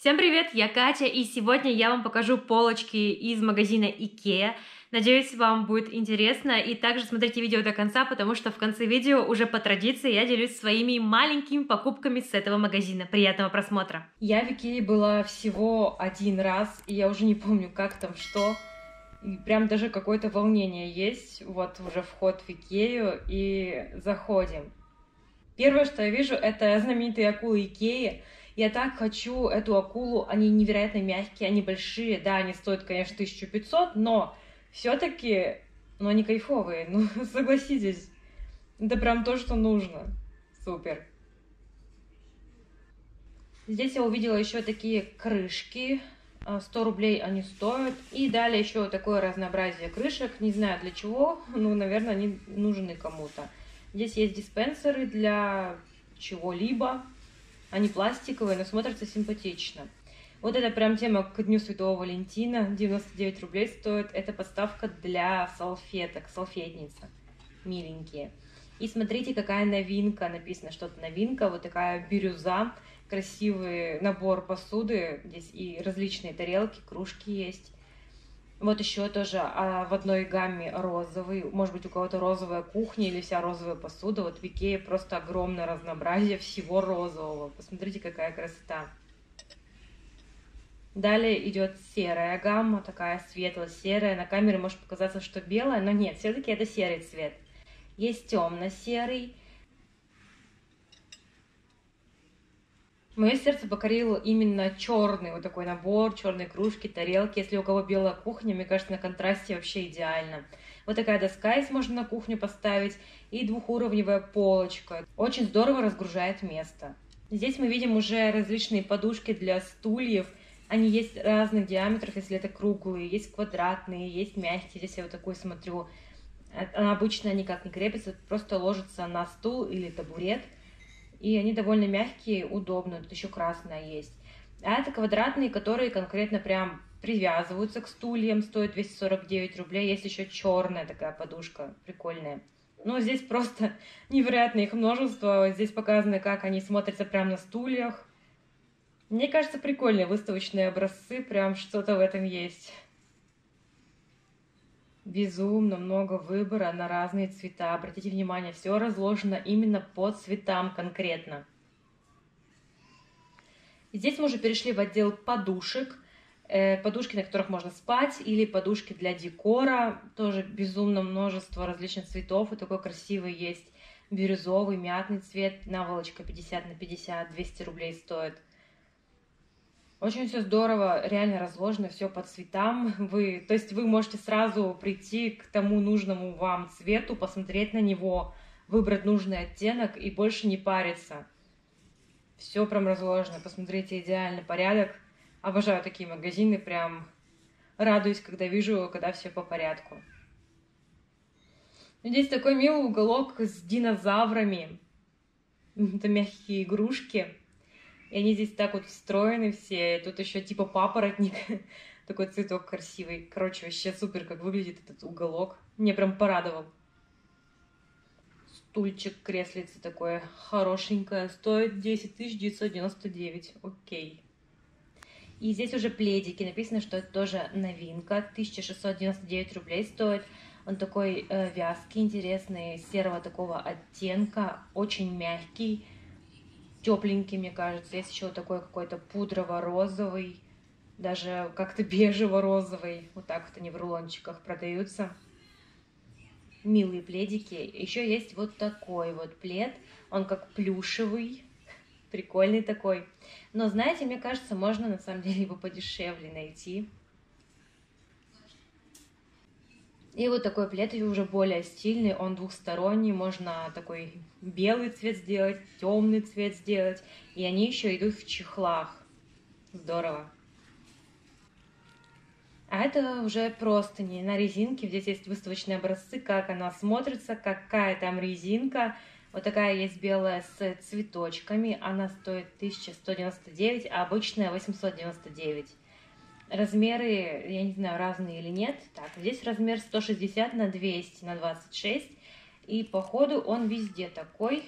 Всем привет, я Катя, и сегодня я вам покажу полочки из магазина Ikea. Надеюсь, вам будет интересно, и также смотрите видео до конца, потому что в конце видео уже по традиции я делюсь своими маленькими покупками с этого магазина. Приятного просмотра! Я в Икее была всего один раз, и я уже не помню, как там, что. И прям даже какое-то волнение есть. Вот уже вход в Икею, и заходим. Первое, что я вижу, это знаменитые акулы Икеи. Я так хочу эту акулу, они невероятно мягкие, они большие, да, они стоят, конечно, 1500, но все-таки, ну, они кайфовые, ну, согласитесь, это прям то, что нужно. Супер. Здесь я увидела еще такие крышки, 100 а, рублей они стоят. И далее еще такое разнообразие крышек, не знаю для чего, ну, наверное, они нужны кому-то. Здесь есть диспенсеры для чего-либо, они пластиковые, но смотрятся симпатично. Вот это прям тема к Дню Святого Валентина. 99 рублей стоит. Это подставка для салфеток, салфетница. Миленькие. И смотрите, какая новинка. Написано что-то новинка. Вот такая бирюза. Красивый набор посуды. Здесь и различные тарелки, кружки есть. Вот еще тоже а, в одной гамме розовый. Может быть, у кого-то розовая кухня или вся розовая посуда. Вот в Икее просто огромное разнообразие всего розового. Посмотрите, какая красота. Далее идет серая гамма, такая светло-серая. На камере может показаться, что белая, но нет, все-таки это серый цвет. Есть темно-серый, Мое сердце покорило именно черный вот такой набор, черные кружки, тарелки. Если у кого белая кухня, мне кажется, на контрасте вообще идеально. Вот такая доска есть, можно на кухню поставить. И двухуровневая полочка. Очень здорово разгружает место. Здесь мы видим уже различные подушки для стульев. Они есть разных диаметров, если это круглые, есть квадратные, есть мягкие. Здесь я вот такой смотрю. Обычно никак не крепятся, просто ложатся на стул или табурет – и они довольно мягкие, удобные. Тут еще красная есть. А это квадратные, которые конкретно прям привязываются к стульям, стоят 249 рублей. Есть еще черная такая подушка, прикольная. Ну, здесь просто невероятное их множество. Здесь показано, как они смотрятся прямо на стульях. Мне кажется, прикольные выставочные образцы, прям что-то в этом есть безумно много выбора на разные цвета. Обратите внимание, все разложено именно по цветам конкретно. здесь мы уже перешли в отдел подушек. Э, подушки, на которых можно спать, или подушки для декора. Тоже безумно множество различных цветов. И такой красивый есть бирюзовый, мятный цвет. Наволочка 50 на 50, 200 рублей стоит. Очень все здорово, реально разложено, все по цветам. Вы, то есть вы можете сразу прийти к тому нужному вам цвету, посмотреть на него, выбрать нужный оттенок и больше не париться. Все прям разложено. Посмотрите, идеальный порядок. Обожаю такие магазины, прям радуюсь, когда вижу, когда все по порядку. Здесь такой милый уголок с динозаврами. Это мягкие игрушки. И они здесь так вот встроены все. И тут еще типа папоротник. Такой цветок красивый. Короче, вообще супер, как выглядит этот уголок. Мне прям порадовал. Стульчик, креслице такое хорошенькое. Стоит 10 999. Окей. И здесь уже пледики. Написано, что это тоже новинка. 1699 рублей стоит. Он такой э, вязкий, интересный, серого такого оттенка. Очень мягкий тепленький, мне кажется. Есть еще такой какой-то пудрово-розовый, даже как-то бежево-розовый. Вот так вот они в рулончиках продаются. Милые пледики. Еще есть вот такой вот плед. Он как плюшевый, прикольный такой. Но, знаете, мне кажется, можно на самом деле его подешевле найти. И вот такой плед уже более стильный, он двухсторонний, можно такой белый цвет сделать, темный цвет сделать, и они еще идут в чехлах. Здорово. А это уже просто не на резинке. Здесь есть выставочные образцы, как она смотрится, какая там резинка. Вот такая есть белая с цветочками. Она стоит 1199, а обычная 899. Размеры, я не знаю, разные или нет. Так, здесь размер 160 на 200 на 26. И по ходу он везде такой.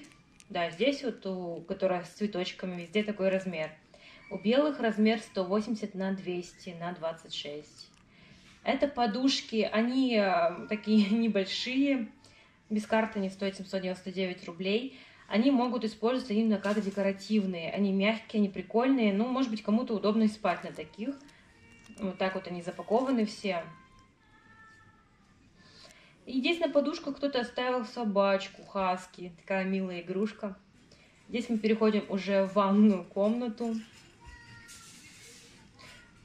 Да, здесь вот, у, которая с цветочками, везде такой размер. У белых размер 180 на 200 на 26. Это подушки, они э, такие небольшие, без карты они стоят 799 рублей. Они могут использоваться именно как декоративные. Они мягкие, они прикольные. Ну, может быть, кому-то удобно спать на таких. Вот так вот они запакованы все. И здесь на подушку кто-то оставил собачку, хаски. Такая милая игрушка. Здесь мы переходим уже в ванную комнату.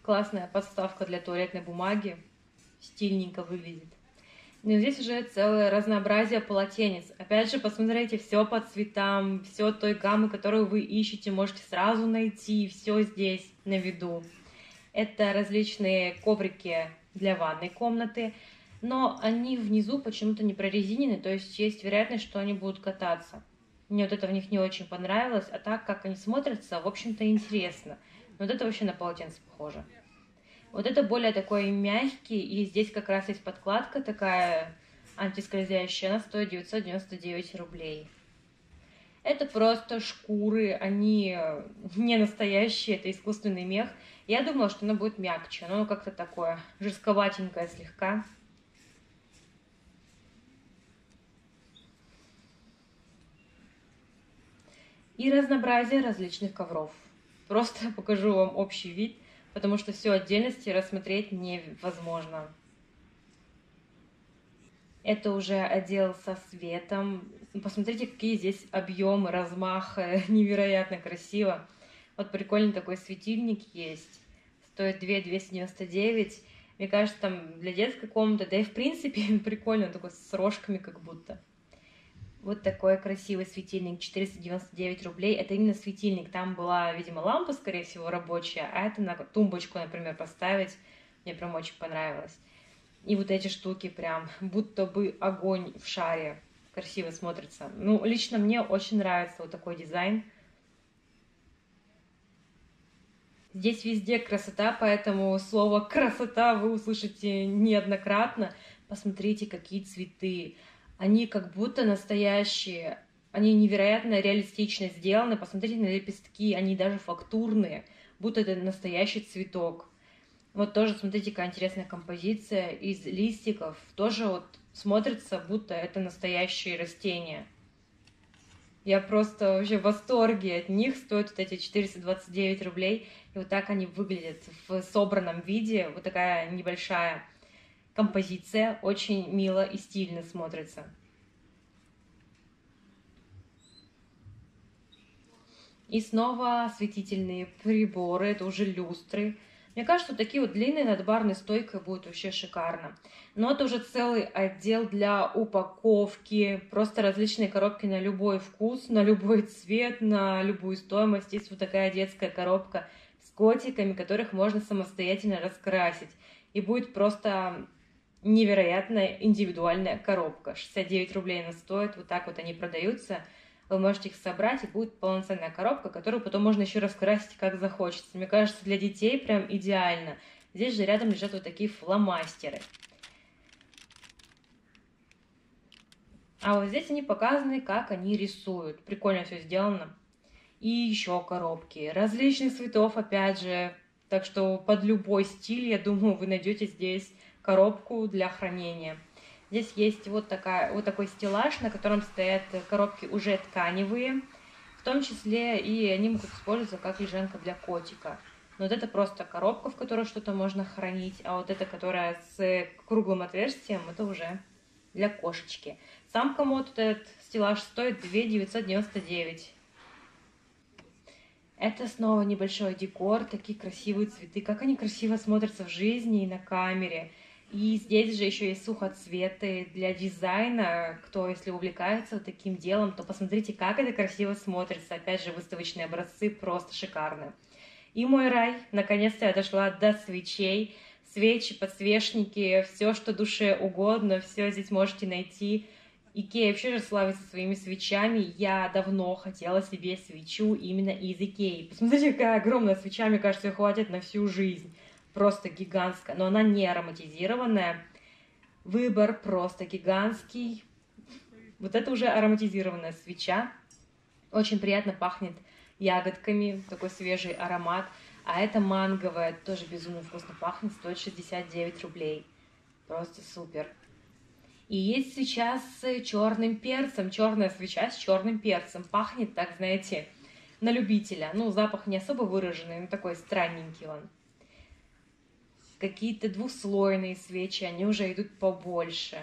Классная подставка для туалетной бумаги. Стильненько выглядит. Ну и здесь уже целое разнообразие полотенец. Опять же, посмотрите, все по цветам, все той гаммы, которую вы ищете, можете сразу найти, все здесь на виду. Это различные коврики для ванной комнаты, но они внизу почему-то не прорезинены, то есть есть вероятность, что они будут кататься. Мне вот это в них не очень понравилось, а так, как они смотрятся, в общем-то, интересно. Вот это вообще на полотенце похоже. Вот это более такой мягкий, и здесь как раз есть подкладка такая антискользящая, она стоит 999 рублей. Это просто шкуры, они не настоящие, это искусственный мех. Я думала, что оно будет мягче, но оно как-то такое жестковатенькое слегка. И разнообразие различных ковров. Просто покажу вам общий вид, потому что все отдельности рассмотреть невозможно. Это уже отдел со светом. Посмотрите, какие здесь объемы, размах, невероятно красиво. Вот прикольный такой светильник есть. Стоит 2 299. Мне кажется, там для детской комнаты, да и в принципе прикольно, такой с рожками как будто. Вот такой красивый светильник, 499 рублей. Это именно светильник. Там была, видимо, лампа, скорее всего, рабочая, а это на тумбочку, например, поставить. Мне прям очень понравилось. И вот эти штуки прям, будто бы огонь в шаре. Красиво смотрится. Ну, лично мне очень нравится вот такой дизайн. Здесь везде красота, поэтому слово «красота» вы услышите неоднократно. Посмотрите, какие цветы они как будто настоящие, они невероятно реалистично сделаны. Посмотрите на лепестки, они даже фактурные, будто это настоящий цветок. Вот тоже, смотрите, какая интересная композиция из листиков. Тоже вот смотрится, будто это настоящие растения. Я просто вообще в восторге от них. Стоят вот эти 429 рублей. И вот так они выглядят в собранном виде. Вот такая небольшая композиция очень мило и стильно смотрится. И снова осветительные приборы, это уже люстры. Мне кажется, что такие вот длинные над барной стойкой будут вообще шикарно. Но это уже целый отдел для упаковки, просто различные коробки на любой вкус, на любой цвет, на любую стоимость. Есть вот такая детская коробка с котиками, которых можно самостоятельно раскрасить. И будет просто невероятная индивидуальная коробка. 69 рублей она стоит, вот так вот они продаются. Вы можете их собрать, и будет полноценная коробка, которую потом можно еще раскрасить, как захочется. Мне кажется, для детей прям идеально. Здесь же рядом лежат вот такие фломастеры. А вот здесь они показаны, как они рисуют. Прикольно все сделано. И еще коробки различных цветов, опять же. Так что под любой стиль, я думаю, вы найдете здесь коробку для хранения. Здесь есть вот, такая, вот такой стеллаж, на котором стоят коробки уже тканевые, в том числе и они могут использоваться как лежанка для котика. Но вот это просто коробка, в которой что-то можно хранить, а вот эта, которая с круглым отверстием, это уже для кошечки. Сам комод, вот этот стеллаж стоит 2 999. Это снова небольшой декор, такие красивые цветы. Как они красиво смотрятся в жизни и на камере. И здесь же еще есть сухоцветы для дизайна. Кто, если увлекается таким делом, то посмотрите, как это красиво смотрится. Опять же, выставочные образцы просто шикарные. И мой рай. Наконец-то я дошла до свечей. Свечи, подсвечники, все, что душе угодно, все здесь можете найти. Икея вообще же славится своими свечами. Я давно хотела себе свечу именно из Икеи. Посмотрите, какая огромная свеча, мне кажется, хватит на всю жизнь просто гигантская, но она не ароматизированная. Выбор просто гигантский. Вот это уже ароматизированная свеча. Очень приятно пахнет ягодками, такой свежий аромат. А это манговая, тоже безумно вкусно пахнет, стоит 69 рублей. Просто супер. И есть свеча с черным перцем, черная свеча с черным перцем. Пахнет так, знаете, на любителя. Ну, запах не особо выраженный, но такой странненький он. Какие-то двухслойные свечи, они уже идут побольше.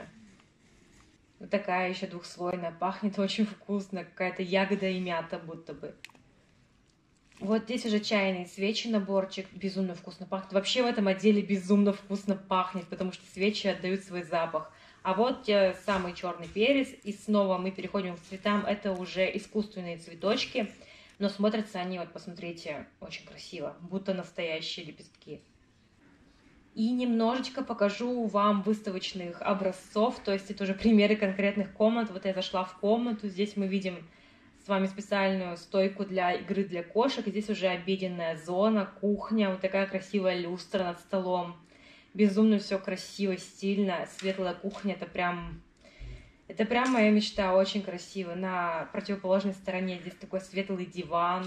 Вот такая еще двухслойная, пахнет очень вкусно, какая-то ягода и мята будто бы. Вот здесь уже чайные свечи, наборчик, безумно вкусно пахнет. Вообще в этом отделе безумно вкусно пахнет, потому что свечи отдают свой запах. А вот те самый черный перец, и снова мы переходим к цветам, это уже искусственные цветочки, но смотрятся они, вот посмотрите, очень красиво, будто настоящие лепестки. И немножечко покажу вам выставочных образцов, то есть это уже примеры конкретных комнат. Вот я зашла в комнату, здесь мы видим с вами специальную стойку для игры для кошек. Здесь уже обеденная зона, кухня, вот такая красивая люстра над столом. Безумно все красиво, стильно, светлая кухня, это прям... Это прям моя мечта, очень красиво. На противоположной стороне здесь такой светлый диван,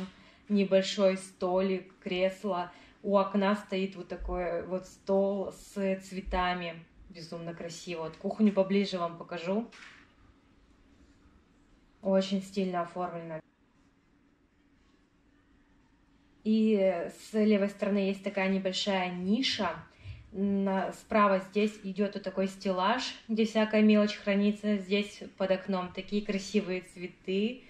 небольшой столик, кресло — у окна стоит вот такой вот стол с цветами. Безумно красиво. Вот кухню поближе вам покажу. Очень стильно оформлено. И с левой стороны есть такая небольшая ниша. Справа здесь идет вот такой стеллаж, где всякая мелочь хранится. Здесь под окном такие красивые цветы.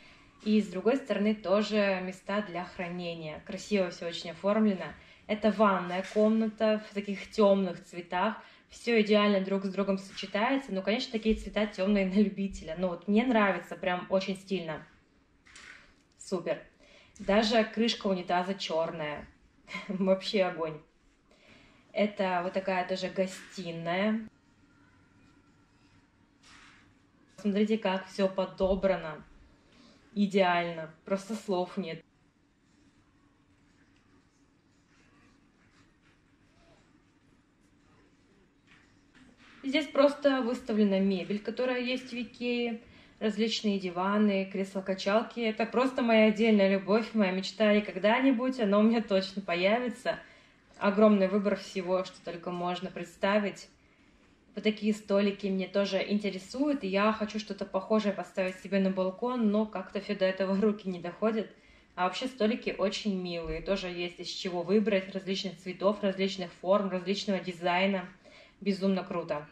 И с другой стороны тоже места для хранения. Красиво все очень оформлено. Это ванная комната в таких темных цветах. Все идеально друг с другом сочетается. Но, конечно, такие цвета темные на любителя. Но вот мне нравится прям очень стильно. Супер. Даже крышка унитаза черная. Вообще огонь. Это вот такая тоже гостиная. Смотрите, как все подобрано. Идеально. Просто слов нет. Здесь просто выставлена мебель, которая есть в Икее, различные диваны, кресла-качалки. Это просто моя отдельная любовь, моя мечта, и когда-нибудь она у меня точно появится. Огромный выбор всего, что только можно представить. Вот такие столики мне тоже интересуют, и я хочу что-то похожее поставить себе на балкон, но как-то все до этого руки не доходят. А вообще столики очень милые, тоже есть из чего выбрать, различных цветов, различных форм, различного дизайна. Безумно круто.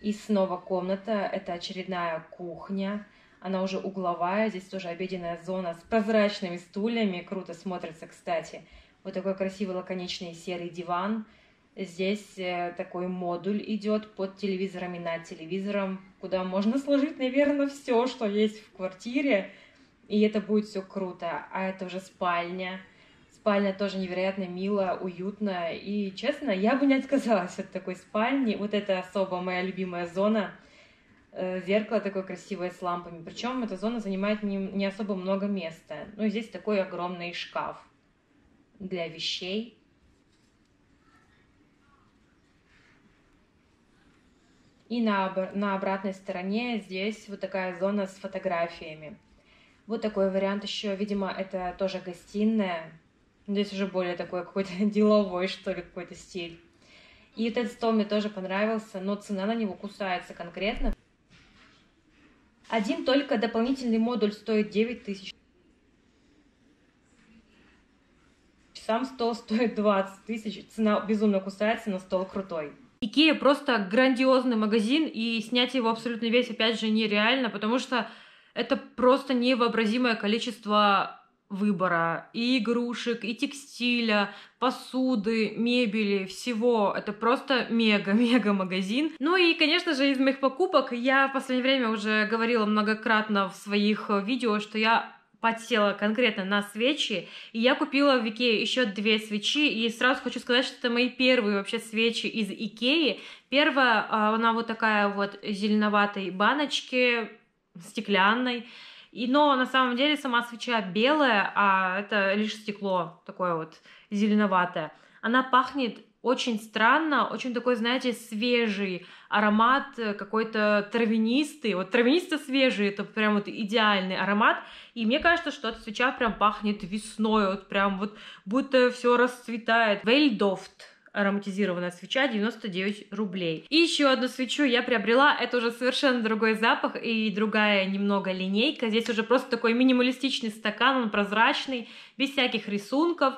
И снова комната, это очередная кухня, она уже угловая, здесь тоже обеденная зона с прозрачными стульями, круто смотрится, кстати. Вот такой красивый лаконичный серый диван. Здесь э, такой модуль идет под телевизором и над телевизором, куда можно сложить, наверное, все, что есть в квартире, и это будет все круто. А это уже спальня, Спальня тоже невероятно милая, уютная. И, честно, я бы не отказалась от такой спальни. Вот это особо моя любимая зона. Э, зеркало такое красивое с лампами. Причем эта зона занимает не, не особо много места. Ну, здесь такой огромный шкаф для вещей. И на, на обратной стороне здесь вот такая зона с фотографиями. Вот такой вариант еще, видимо, это тоже гостиная. Здесь уже более такой какой-то деловой, что ли, какой-то стиль. И этот стол мне тоже понравился, но цена на него кусается конкретно. Один только дополнительный модуль стоит 9 тысяч. Сам стол стоит 20 тысяч. Цена безумно кусается, но стол крутой. Икея просто грандиозный магазин, и снять его абсолютно весь, опять же, нереально, потому что это просто невообразимое количество выбора и игрушек, и текстиля, посуды, мебели, всего. Это просто мега-мега магазин. Ну и, конечно же, из моих покупок я в последнее время уже говорила многократно в своих видео, что я подсела конкретно на свечи, и я купила в Икее еще две свечи, и сразу хочу сказать, что это мои первые вообще свечи из Икеи. Первая, а, она вот такая вот зеленоватой баночке, стеклянной, и, но на самом деле сама свеча белая, а это лишь стекло такое вот зеленоватое. Она пахнет очень странно, очень такой, знаете, свежий аромат, э, какой-то травянистый. Вот травянисто свежий, это прям вот идеальный аромат. И мне кажется, что эта свеча прям пахнет весной, вот прям вот будто все расцветает. Вейльдофт ароматизированная свеча 99 рублей. И еще одну свечу я приобрела, это уже совершенно другой запах и другая немного линейка. Здесь уже просто такой минималистичный стакан, он прозрачный, без всяких рисунков.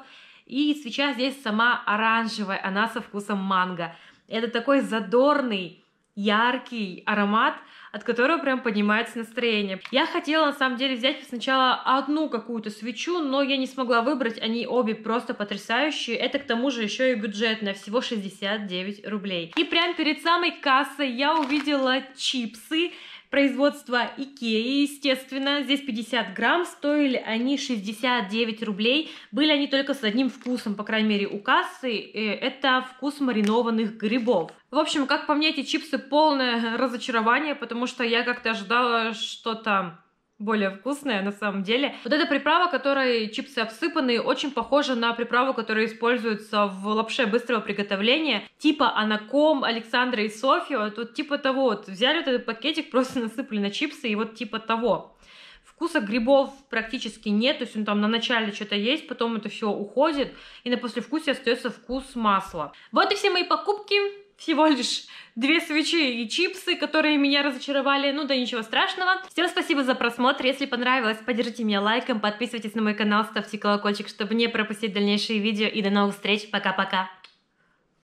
И свеча здесь сама оранжевая, она со вкусом манго. Это такой задорный, яркий аромат, от которого прям поднимается настроение. Я хотела на самом деле взять сначала одну какую-то свечу, но я не смогла выбрать, они обе просто потрясающие. Это к тому же еще и бюджетная, всего 69 рублей. И прям перед самой кассой я увидела чипсы, производства Икеи, естественно. Здесь 50 грамм, стоили они 69 рублей. Были они только с одним вкусом, по крайней мере, у кассы. Это вкус маринованных грибов. В общем, как по мне, эти чипсы полное разочарование, потому что я как-то ожидала что-то более вкусная на самом деле. Вот эта приправа, которой чипсы обсыпаны, очень похожа на приправу, которая используется в лапше быстрого приготовления, типа Анаком, Александра и Софья. Вот, вот типа того, вот взяли вот этот пакетик, просто насыпали на чипсы и вот типа того. Вкуса грибов практически нет, то есть он там на начале что-то есть, потом это все уходит, и на послевкусие остается вкус масла. Вот и все мои покупки всего лишь две свечи и чипсы, которые меня разочаровали. Ну да ничего страшного. Всем спасибо за просмотр. Если понравилось, поддержите меня лайком, подписывайтесь на мой канал, ставьте колокольчик, чтобы не пропустить дальнейшие видео. И до новых встреч. Пока-пока.